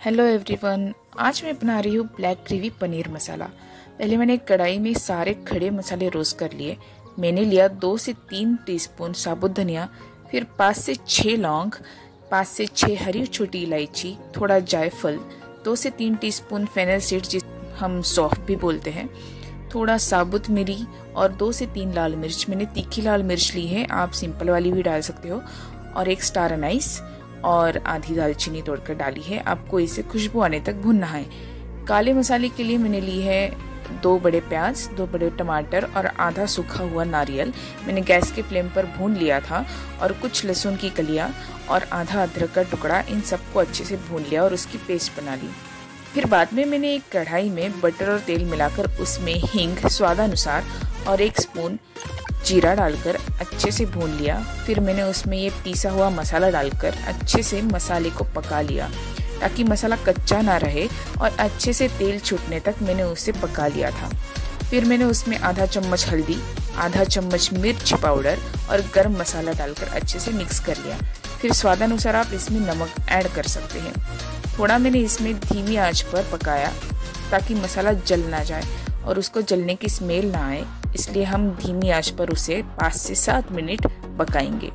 Hello everyone आज मैं बना रही हूँ ब्लैक ग्रेवी पनीर मसाला। पहले मैंने कढ़ाई में सारे खड़े मसाले रोस्ट कर लिए। मैंने लिया दो से तीन टीस्पून साबुत धनिया, फिर पाँच से छः लौंग, पाँच से छः हरी छोटी इलायची, थोड़ा जायफल, दो से तीन टीस्पून फेनल सीड जिस हम सॉफ्ट भी बोलते हैं, थोड़ा साबुत मिरी और दो से तीन लाल मिर्च। मैंने तीखी लाल मिर्च ली है, आप सिंपल वाली भी डाल सकते हो। और एक स्टार अनाइस और आधी दालचीनी तोड़कर डाली है। आपको इसे खुशबू आने तक भुनना है काले मसाले के लिए मैंने ली है दो बड़े प्याज, दो बड़े टमाटर और आधा सूखा हुआ नारियल। मैंने गैस के फ्लेम पर भून लिया था और कुछ लहसुन की कलिया और आधा अदरक का टुकड़ा इन सबको अच्छे से भून लिया और उसकी पेस्ट बना ली। फिर बाद में मैंने एक कढ़ाई में बटर और तेल मिलाकर उसमें हींग स्वादानुसार और एक स्पून जीरा डालकर अच्छे से भून लिया। फिर मैंने उसमें ये पीसा हुआ मसाला डालकर अच्छे से मसाले को पका लिया, ताकि मसाला कच्चा ना रहे और अच्छे से तेल छूटने तक मैंने उसे पका लिया था। फिर मैंने उसमें आधा चम्मच हल्दी, आधा चम्मच मिर्च पाउडर और गर्म मसाला डालकर अच्छे से मिक्स कर लिया। फिर स्वादानुसार आप इसमें नमक ऐड कर सकते हैं। थोड़ा मैंने इसमें धीमी आँच पर पकाया, ताकि मसाला जल ना जाए। और उसको जलने की स्मेल ना आए, इसलिए हम धीमी आँच पर उसे पाँच से सात मिनट पकाएँगे।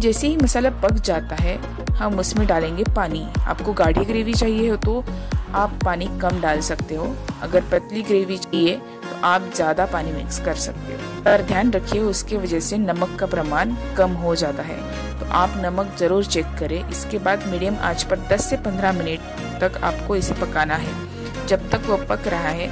जैसे ही मसाला पक जाता है, हम उसमें डालेंगे पानी। आपको गाढ़ी ग्रेवी चाहिए हो तो आप पानी कम डाल सकते हो। अगर पतली ग्रेवी चाहिए तो आप ज़्यादा पानी मिक्स कर सकते हो। पर ध्यान रखिए, उसके वजह से नमक का प्रमाण कम हो जाता है। तो आप नमक ज़रूर चेक करें। इसके बाद मीडियम आँच पर 10 से 15 मिनट तक आपको इसे पकाना है। जब तक वो पक रहा है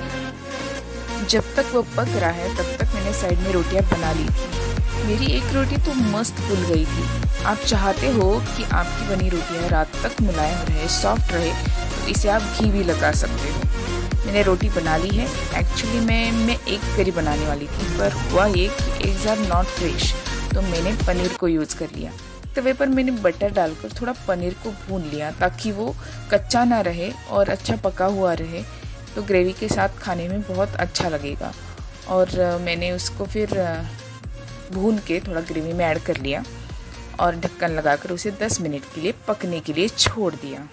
जब तक वो पक रहा है, तब तक मैंने साइड में रोटियाँ बना ली थी। मेरी एक रोटी तो मस्त फूल गई थी। आप चाहते हो कि आपकी बनी रोटियाँ रात तक मुलायम रहे, सॉफ्ट रहे तो इसे आप घी भी लगा सकते हो। मैंने रोटी बना ली है। एक्चुअली मैं मैं एक करी बनाने वाली थी, पर हुआ ये कि एग्स आर नॉट फ्रेश तो मैंने पनीर को यूज़ कर लिया। तवे पर मैंने बटर डालकर थोड़ा पनीर को भून लिया, ताकि वो कच्चा ना रहे और अच्छा पका हुआ रहे। तो ग्रेवी के साथ खाने में बहुत अच्छा लगेगा। और मैंने उसको फिर भून के थोड़ा ग्रेवी में ऐड कर लिया और ढक्कन लगाकर उसे 10 मिनट के लिए पकने के लिए छोड़ दिया।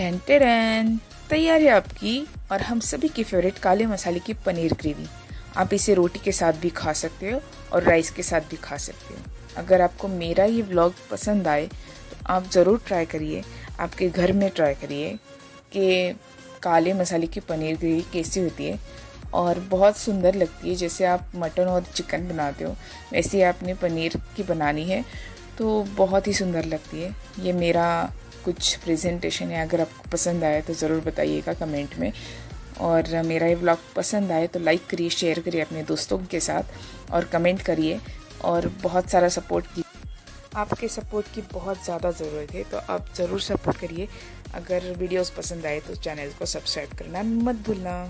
तैयार है आपकी, और हम सभी की फेवरेट काले मसाले की पनीर ग्रेवी आप इसे रोटी के साथ भी खा सकते हो, और राइस के साथ भी खा सकते हो। अगर आपको मेरा ये ब्लॉग पसंद आए तो आप ज़रूर ट्राई करिए। आपके घर में ट्राई करिए कि काले मसाले की पनीर ग्रेवी कैसी होती है, और बहुत सुंदर लगती है। जैसे आप मटन और चिकन बनाते हो, वैसे आपने पनीर की बनानी है तो बहुत ही सुंदर लगती है। ये मेरा कुछ प्रेजेंटेशन है अगर आपको पसंद आए तो ज़रूर बताइएगा कमेंट में। और मेरा ये ब्लॉग पसंद आए तो लाइक करिए शेयर करिए अपने दोस्तों के साथ और कमेंट करिए और बहुत सारा सपोर्ट की। आपके सपोर्ट की बहुत ज़्यादा ज़रूरत है तो आप ज़रूर सपोर्ट करिए। अगर वीडियोस पसंद आए तो चैनल को सब्सक्राइब करना मत भूलना।